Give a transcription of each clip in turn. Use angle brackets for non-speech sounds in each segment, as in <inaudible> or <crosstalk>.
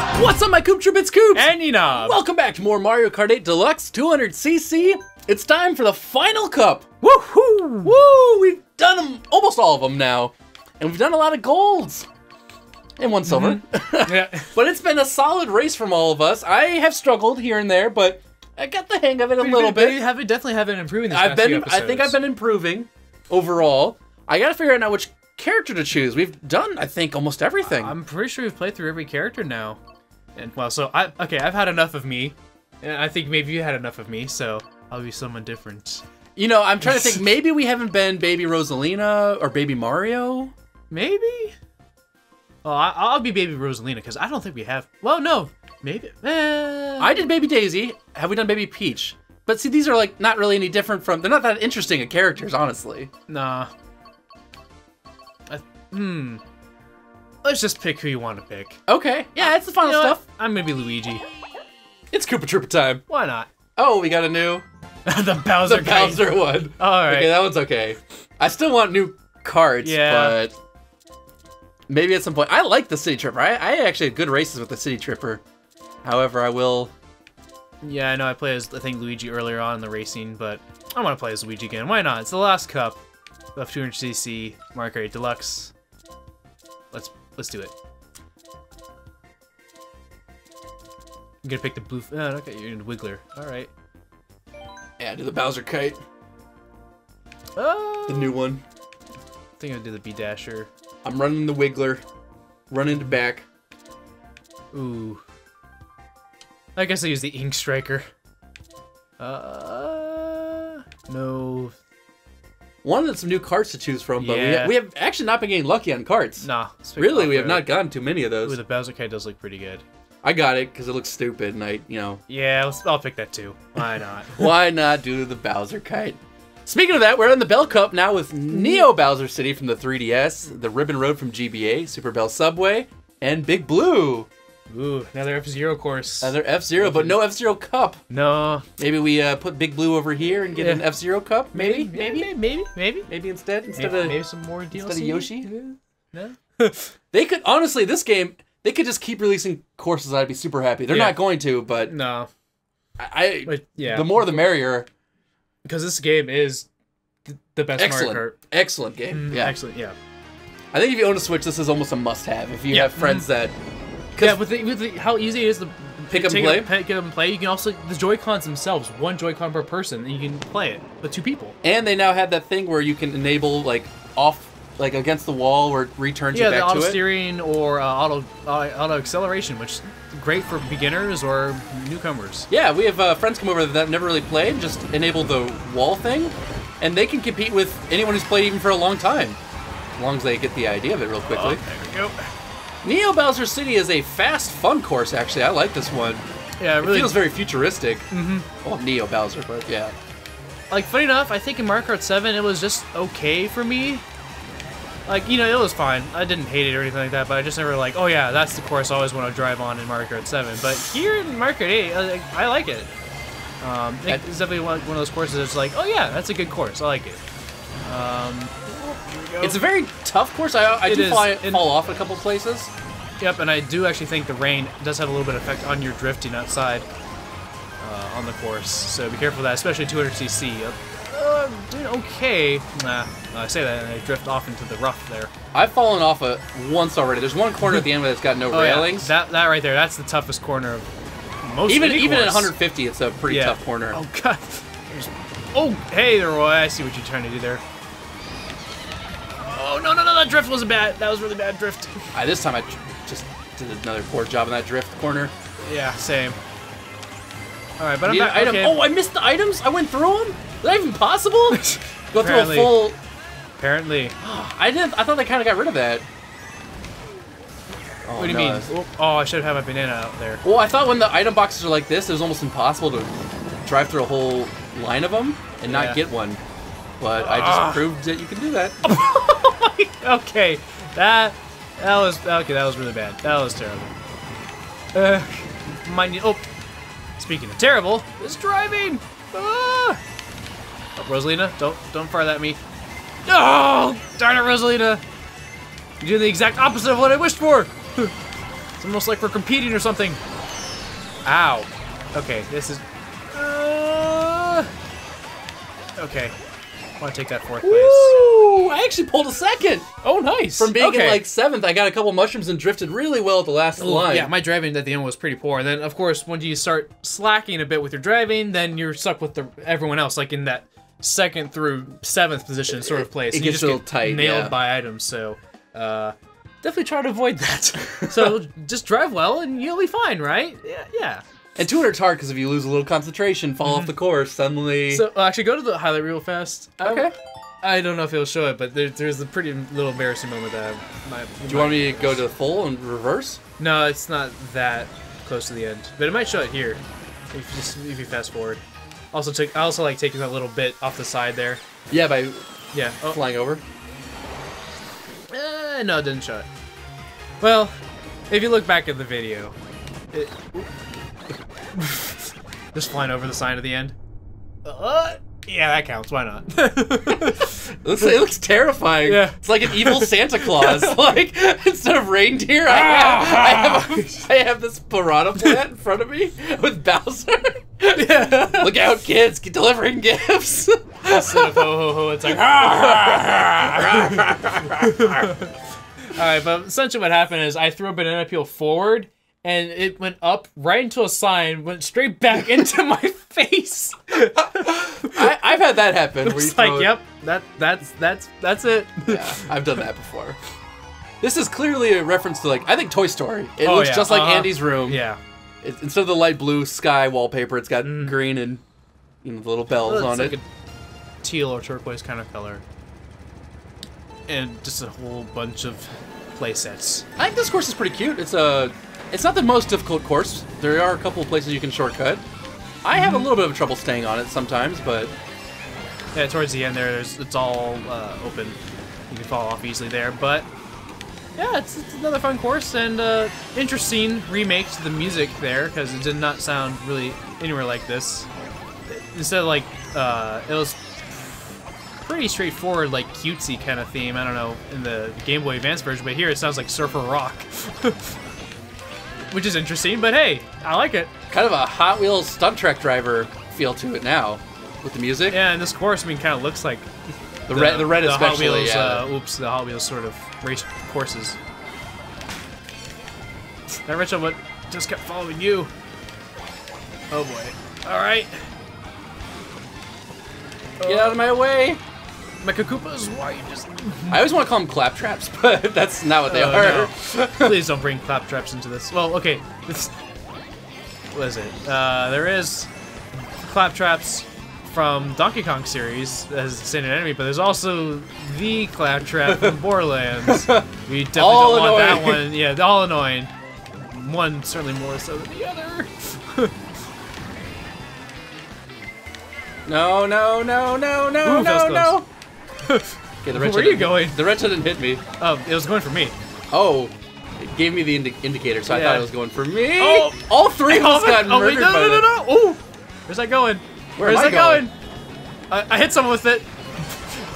What's up, my Coop Troop? It's Koops! And Enob. Welcome back to more Mario Kart 8 Deluxe 200cc. It's time for the final cup. Woohoo! Woo! We've done them, almost all of them now. And we've done a lot of golds. And one silver. Mm-hmm. <laughs> Yeah. but it's been a solid race from all of us. I have struggled here and there, but I got the hang of it a little But bit. You have definitely have been improving I've been, I think I've been improving overall. I gotta figure out now which character to choose. We've done, I think, almost everything. I'm pretty sure we've played through every character now. And well, so I okay, I've had enough of me. And I think maybe you had enough of me, so I'll be someone different. You know, I'm trying to think. Maybe we haven't been Baby Rosalina or Baby Mario. Maybe? Oh, I, I'll be Baby Rosalina because I don't think we have. Well, no, maybe. Eh. I did Baby Daisy. Have we done Baby Peach? But see, these are like not really any different from. They're not that interesting of characters, honestly. Nah. Hmm. Let's just pick who you want to pick. Okay, yeah, it's the final You know what? stuff. I'm gonna be Luigi. It's Koopa Troopa time. Why not? Oh, we got a new <laughs> the Bowser. the kite. Bowser one. All right. Okay, that one's okay. I still want new cards, Yeah. but maybe at some point. I like the City Tripper. I, I actually had good races with the City Tripper. However, I will. Yeah, I know I played as I think Luigi earlier on in the racing, but I want to play as Luigi again. Why not? It's the last cup of 200cc Mario Kart 8 Deluxe. Let's let's do it. I'm gonna pick the blue. Oh, okay, you're in Wiggler. All right. Yeah, do the Bowser kite, Uh, the new one. I think I'll do the B Dasher. I'm running the Wiggler, running to back. Ooh. I guess I use the Ink Striker. Uh, no, Wanted some new carts to choose from, but we, ha- we have actually not been getting lucky on carts. nah. Really, we have not gotten too many of Ooh, those. the Bowser kite does look pretty good. I got it because it looks stupid, and I, you know, Yeah, I'll pick that too. Why <laughs> not? why not do the Bowser kite? Speaking of that, we're in the Bell Cup now with Neo Bowser City from the 3DS, the Ribbon Road from GBA, Super Bell Subway, and Big Blue. Ooh, another F Zero course. Another F Zero, but no F Zero Cup. no, Maybe we uh, put Big Blue over here and get Yeah. an F Zero Cup. Maybe, maybe, maybe, maybe, maybe, maybe instead instead maybe, of maybe some more DLC. instead of Yoshi. No. <laughs> They could honestly, this game, they could just keep releasing courses. I'd be super happy. They're Yeah. not going to, but no, I, but yeah, the more the merrier. because this game is the best Excellent, Mario Kart. excellent game. Mm, Yeah, excellent. Yeah, I think if you own a Switch, this is almost a must-have. If you Yeah. have friends that yeah. With, the, with the, how easy it is to Pick up and play? It, pick up and play. You can also the Joy Cons themselves, one Joy Con per person, and you can play it with two people. And they now have that thing where you can enable like off, like against the wall, where it returns Yeah, you the back auto to it. steering or uh, auto uh, auto acceleration, which is great for beginners or newcomers. Yeah, we have uh, friends come over that never really played, just enable the wall thing, and they can compete with anyone who's played even for a long time, as long as they get the idea of it real quickly. Oh, there we go. Neo Bowser City is a fast, fun course. Actually, I like this one. Yeah, it It feels very futuristic. Mm-hmm. Well, Neo Bowser, but yeah. like funny enough, I think in Mario Kart 7 it was just okay for me. Like, you know, it was fine. I didn't hate it or anything like that, but I just never like, oh yeah, that's the course I always want to drive on in Mario Kart 7. But here in Mario Kart 8, I, like- I like it. Um, it's definitely one, of those courses that's like, oh yeah, that's a good course. I like it. Um, here we go. It's a very tough course. I, I do fly, And- fall off a couple places. Yep, and I do actually think the rain does have a little bit of effect on your drifting outside uh, on the course. So be careful of that, especially 200cc. Uh, uh, doing okay. Nah, I say that and I drift off into the rough there. I've fallen off a once already. There's one corner at the end that's got no <laughs> Oh, yeah. railings. That that right there, that's the toughest corner of most even any even at 150, it's a pretty Yeah. tough corner. Oh god. There's- oh, hey there, Roy. I see what you're trying to do there. Oh no no no! That drift wasn't bad. That was really bad drift. Uh, this time I just did another poor job in that drift corner. yeah, same. All right, but I'm back. item. okay. Oh, I missed the items. I went through them. Is that even possible? <laughs> Go through a full. Apparently. <gasps> I didn't. I thought they kind of got rid of that. Oh, What do you no, mean? Oh, oh, I should have had my banana out there. Well, I thought when the item boxes are like this, it was almost impossible to drive through a whole line of them and not Yeah. get one. But I just Ah. proved that you can do that. <laughs> <laughs> <laughs> okay, that that was okay. That was really bad. That was terrible. Uh, mind Oh, speaking of terrible, is driving. Ah! Oh, Rosalina, don't don't fire that at me. Oh, darn it, Rosalina! You're doing the exact opposite of what I wished for. <laughs> It's almost like we're competing or something. Ow. Okay, this is. Uh, okay, I want to take that fourth place. I actually pulled a second. Oh, nice. From being okay. in like seventh, I got a couple mushrooms and drifted really well at the last Well, line. Yeah, my driving at the end was pretty poor. And then, of course, when you start slacking a bit with your driving, then you're stuck with the everyone else, like in that second through seventh position sort of place. It you gets just a little get tight, nailed yeah. by items. So, uh, definitely try to avoid that. <laughs> so just drive well, and you'll be fine, right? Yeah, yeah. And 200's hard because if you lose a little concentration, fall off the course, suddenly. Mm-hmm. So uh, actually, go to the highlight real fast. Okay. I, don't know if it'll show it, but there, there's a pretty little embarrassing moment that I might. Do you want me to go to the full and reverse? No, it's not that close to the end, but it might show it here if you just if you fast forward. Also, take I also like taking that little bit off the side there. Yeah, by Yeah. Oh, flying over. eh, no, it didn't show it. Well, if you look back at the video, it, just flying over the sign at the end. Uh, yeah, that counts. Why not? <laughs> It looks, it looks terrifying. Yeah. It's like an evil Santa Claus. <laughs> like, instead of reindeer, I have, I, have, I have this piranha plant in front of me with Bowser. yeah. Look out, kids! Get delivering gifts. Instead of ho ho ho, it's like. <laughs> Alright, but essentially what happened is I threw a banana peel forward and it went up right into a sign, went straight back into <laughs> my face. I, I've had that happen. Where you It's like, it- yep, that that's that's that's it. Yeah, I've done that before. This is clearly a reference to like I think Toy Story. It Oh, looks yeah, just like uh-huh. Andy's room. Yeah. It, instead of the light blue sky wallpaper, it's got green and you know little bells Mm. Well, on it's it. like a teal or turquoise kind of color. And just a whole bunch of play sets. I think this course is pretty cute. It's a, it's not the most difficult course. There are a couple of places you can shortcut. I have a Mm-hmm. little bit of trouble staying on it sometimes, but Yeah, towards the end there, there's, it's all uh, open. You can fall off easily there, but yeah, it's, it's another fun course and uh, interesting remake to the music there because it did not sound really anywhere like this. Instead of like, uh, it was pretty straightforward, like cutesy kind of theme. I don't know in the Game Boy Advance version, but here it sounds like Surfer Rock, <laughs> which is interesting. But hey, I like it. kind of a Hot Wheels stunt track driver feel to it now with the music. Yeah, and this course, I mean, kind of looks like the, red, the red the especially. Hot Wheels, yeah. uh, oops, the Hot Wheels sort of race courses. That Rachel what just kept following you. Oh boy. Alright. Get out of my way! Mecha Koopas, why you just I always want to call them claptraps, <laughs> but that's not what they Oh, are. no. <laughs> Please don't bring claptraps into this. Well, okay. This what is it? Uh, there is Klaptraps from Donkey Kong series as standard enemy, but there's also the claptrap from <laughs> Borderlands. We definitely All don't want that one. Yeah, all annoying. One certainly more so than the other. No, no, no, no, no, Ooh, no, no. Okay, the Where are you going? The red shell didn't hit me. Oh, it was going for me. Oh, it gave me the indi- indicator, so I thought it was going for me. Oh. all three of oh, us Oh, got oh, wait, murdered no, by no, no, that. no! Ooh! Where's that going? Where Where's that going? going? I, I hit someone with it,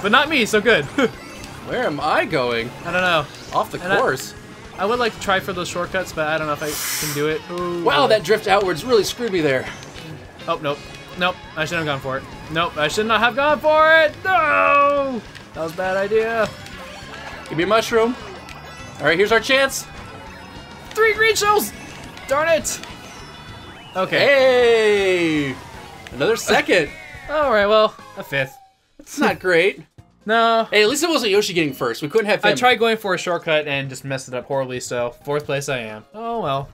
but not me. So good. <laughs> Where am I going? I don't know. Off the And course. I would like to try for those shortcuts, but I don't know if I can do it. Ooh. Wow, that drift outwards really screwed me there. Oh, nope. Nope. I shouldn't have gone for it. Nope. I should not have gone for it. No! That was a bad idea. Give me a mushroom. All right, here's our chance. Three green shells! Darn it! Okay. Hey, another <laughs> second. Alright, well, a fifth. It's not great. <laughs> No. Hey, at least it wasn't Yoshi getting first. We couldn't have him. I tried going for a shortcut and just messed it up horribly, so fourth place I am. Oh well.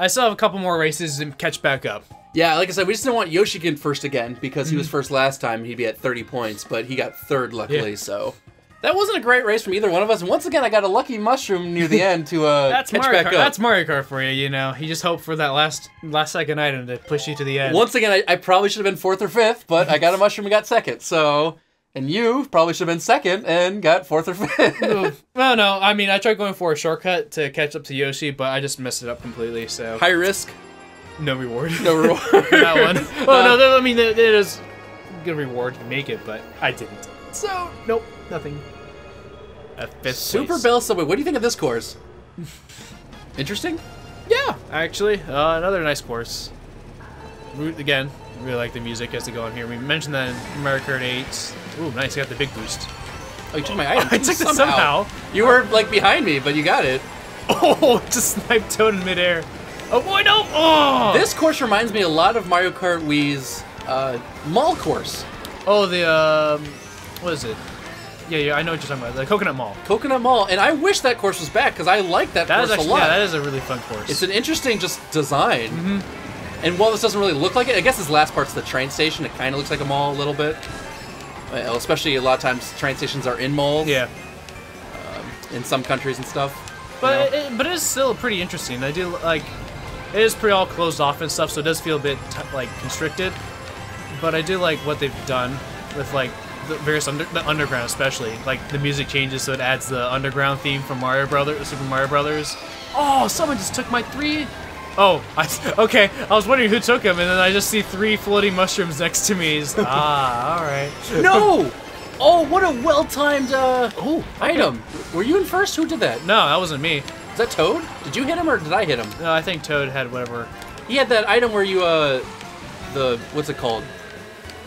I still have a couple more races and catch back up. Yeah, like I said, we just didn't want Yoshi getting first again because he was Mm-hmm. first last time. He'd be at 30 points, but he got third luckily. Yeah. So that wasn't a great race from either one of us. And once again, I got a lucky mushroom near the <laughs> end to uh, That's catch Mario back Kart. up. That's Mario Kart for you, you know. He just hoped for that last last second item to push you to the end. Once again, I, I probably should have been fourth or fifth, but I got a <laughs> mushroom and got second. So, and you probably should have been second and got fourth or fifth. <laughs> Well, no, I mean I tried going for a shortcut to catch up to Yoshi, but I just messed it up completely. So High risk, no reward. no reward. <laughs> for that one. <laughs> Well, no, there- I mean there, there is good reward to make it, but I didn't. So nope, nothing. A fifth Super place. Bell Subway. What do you think of this course? <laughs> Interesting. Yeah, actually, uh, another nice course. Root again. Really like the music as they go on here. We mentioned that in Mario Kart 8. Ooh, nice! You got the big boost. Oh, you took my item. I took this somehow. You were like behind me, but you got it. Oh, just sniped Toad in midair. Oh boy, no! Oh! This course reminds me a lot of Mario Kart Wii's uh, mall course. Oh, the um, what is it? Yeah, yeah, I know what you're talking about. The Coconut Mall. Coconut Mall, and I wish that course was back because I like that That course actually a lot. yeah, that is a really fun course. It's an interesting just design. Mm-hmm. And while this doesn't really look like it, I guess this last part's the train station. It kind of looks like a mall a little bit. Well, especially a lot of times train stations are in malls yeah, in some countries and stuff. but you know? it, but it is still pretty interesting. I do like it is pretty all closed off and stuff, so it does feel a bit t- like constricted. But I do like what they've done with like the various under the underground, especially like the music changes, so it adds the underground theme from Mario Brothers, Super Mario Brothers. Oh, someone just took my three. Oh, I, <laughs> okay. I was wondering who took them, and then I just see three floating mushrooms next to me. <laughs> Ah, all right. no! <laughs> Oh, what a well-timed uh, Oh, item. Were you in first? Who did that? No, that wasn't me. Is that Toad? Did you hit him or did I hit him? No, I think Toad had whatever. He had that item where you uh, the what's it called?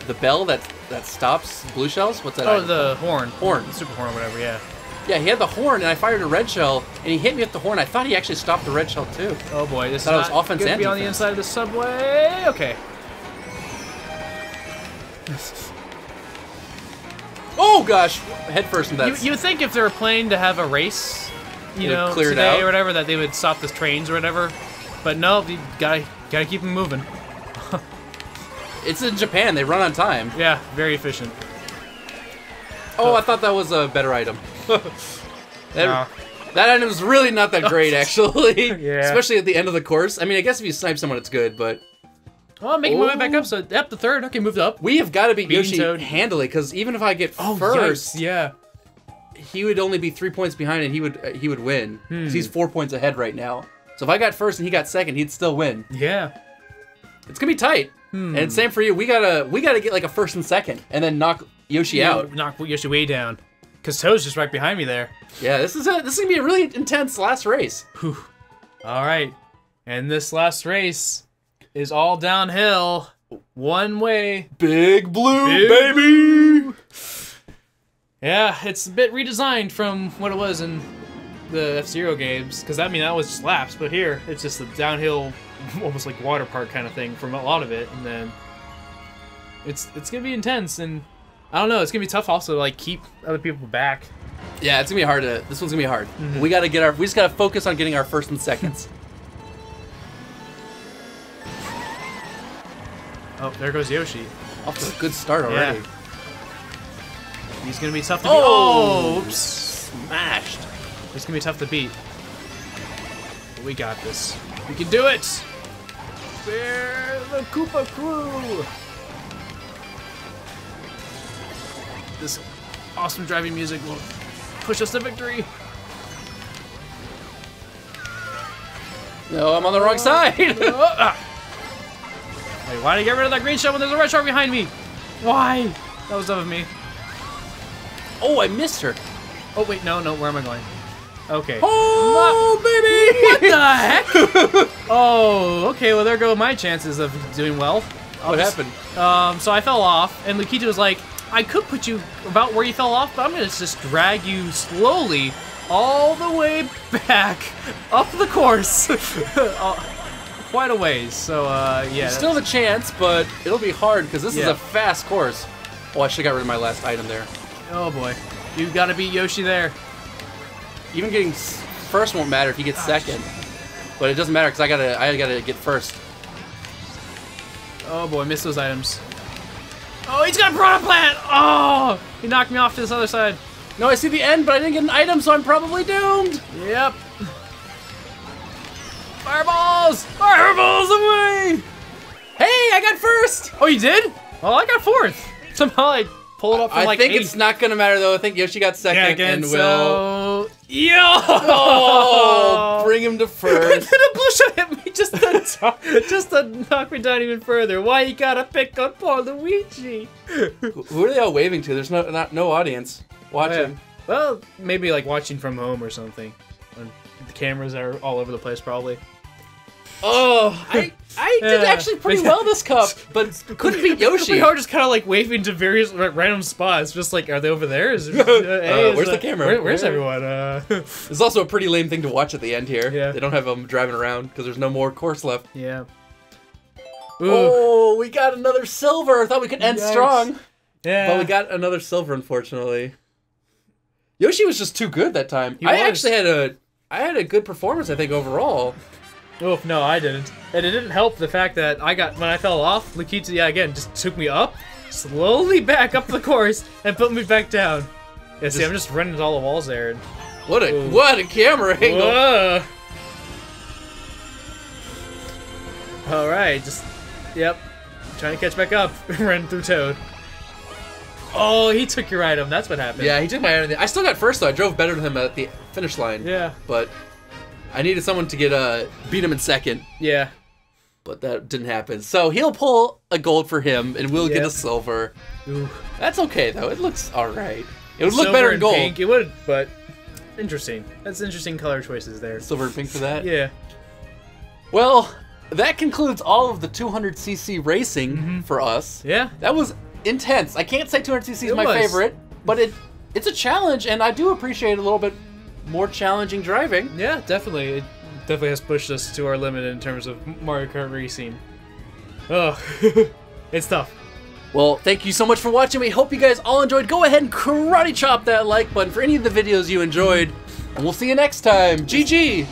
The bell that that stops blue shells. What's that? Oh, item the horn. Horn. Super horn, whatever. Yeah. Yeah, he had the horn, and I fired a red shell, and he hit me with the horn. I thought he actually stopped the red shell too. Oh boy, this Thought is was not offense good to be on the inside of the subway. Okay. <laughs> Oh gosh, head first in that. You, you would think if they were planning to have a race, you know, clear today out. or whatever, that they would stop the trains or whatever. But no, you gotta gotta keep them moving. <laughs> it's in Japan. They run on time. Yeah, very efficient. Oh, I thought that was a better item. <laughs> that, No. that item is really not that great, <laughs> actually. Yeah. Especially at the end of the course. I mean, I guess if you snipe someone, it's good, but Oh, well, making my way back up. So, yep, the third. Okay, moved up. we have got to beat Bean Yoshi Toad. handily, because even if I get Oh, first, yikes, yeah. He would only be three points behind, and he would uh, he would win. Hmm. he's four points ahead right now. So if I got first and he got second, he'd still win. Yeah. It's gonna be tight. Hmm. And same for you. We gotta we gotta get like a first and second, and then knock Yoshi out. Knock Yoshi way down. Because Toad's just right behind me there. Yeah, this is a this is gonna be a really intense last race. All right. And this last race is all downhill. One way. Big blue Big baby. Yeah, it's a bit redesigned from what it was in the F Zero games. Because I mean, that was just laps, but here it's just a downhill, <laughs> almost like water park kind of thing from a lot of it. And then it's it's gonna be intense, and I don't know, it's gonna be tough also to like keep other people back. Yeah, it's gonna be hard to. This one's gonna be hard. Mm-hmm. We gotta get our. We just gotta focus on getting our first and seconds. <laughs> Oh, there goes Yoshi. Off to a good start already. He's gonna be tough to beat. Oh, Oh, oops. smashed. He's gonna be tough to beat. But we got this. We can do it! We're the Koopa Crew! This awesome driving music will push us to victory. No, I'm on the wrong side. Oh, <laughs> ah. Wait, why did I get rid of that green shell when there's a red shell behind me? Why? That was dumb of me. Oh, I missed her. Oh, wait, no, no, where am I going? Okay. Oh, baby! What the <laughs> heck? oh, okay. Well, there go my chances of doing well. I'll What just- happened? Um, so I fell off, and Lakitu was like, "I could put you about where you fell off, but I'm gonna just drag you slowly all the way back <laughs> up the course, <laughs> Uh, quite a ways." So, uh, yeah. Still have a chance, but it'll be hard because this is a fast course. Oh, I should have got rid of my last item there. Oh boy, you gotta beat Yoshi there. Even getting first won't matter if he gets second. But it doesn't matter because I gotta I gotta get first. Oh boy, missed those items. Oh, he's got a piranha plant! Oh, he knocked me off to this other side. No, I see the end, but I didn't get an item, so I'm probably doomed. Yep. Fireballs! Fireballs away! Hey, I got first. Oh, you did? Oh, I got fourth. Somehow I pulled up from I like think eight. it's not gonna matter though. I think Yoshi got second yeah, again, and will. so... Yo! Oh, <laughs> bring him to <laughs> And first. then a blue shot hit me just to, talk, <laughs> just to knock me down even further. Why you gotta pick on Paul Luigi? Who are they all waving to? There's no not no audience watching. Oh, well, maybe like watching from home or something. On the cameras are all over the place, probably. Oh, I I did Yeah. actually pretty well this cup, <laughs> but couldn't beat Yoshi. We are just kind of like waving to various ra- random spots, just like, are they over there? Is, <laughs> uh, hey, is, where's uh, the camera? where- where's Where- everyone? Uh, <laughs> It's also a pretty lame thing to watch at the end here. Yeah. They don't have them driving around because there's no more course left. yeah. Ooh, Oh, we got another silver. I thought we could end Yikes. strong, yeah. but we got another silver, unfortunately. Yoshi was just too good that time. He I was. actually had a I had a good performance, I think, overall. Oof, no, I didn't. And it didn't help the fact that I got when I fell off, Lakitu, yeah, again, just took me up, slowly back up the course, and put me back down. Yeah, see, I'm just running into all the walls there. And, What a Ooh. what a camera angle. Whoa. All right, just yep, trying to catch back up, <laughs> run through Toad. Oh, he took your item. That's what happened. Yeah, he took my item. I still got first though. I drove better than him at the finish line. Yeah. But I needed someone to get uh beat him in second, Yeah. but that didn't happen. So he'll pull a gold for him, and we'll get a silver. Ooh. That's okay though. It looks all right. It would look better in gold. Pink. It would, but interesting. That's interesting color choices there. Silver and pink for that. Yeah. Well, that concludes all of the 200cc racing Mm-hmm. for us. Yeah. That was intense. I can't say 200cc is my was. favorite, but it it's a challenge, and I do appreciate a little bit more challenging driving. Yeah, definitely. It definitely has pushed us to our limit in terms of Mario Kart racing. Oh, <laughs> it's tough. Well, thank you so much for watching. We hope you guys all enjoyed. Go ahead and karate chop that like button for any of the videos you enjoyed, and we'll see you next time. GG.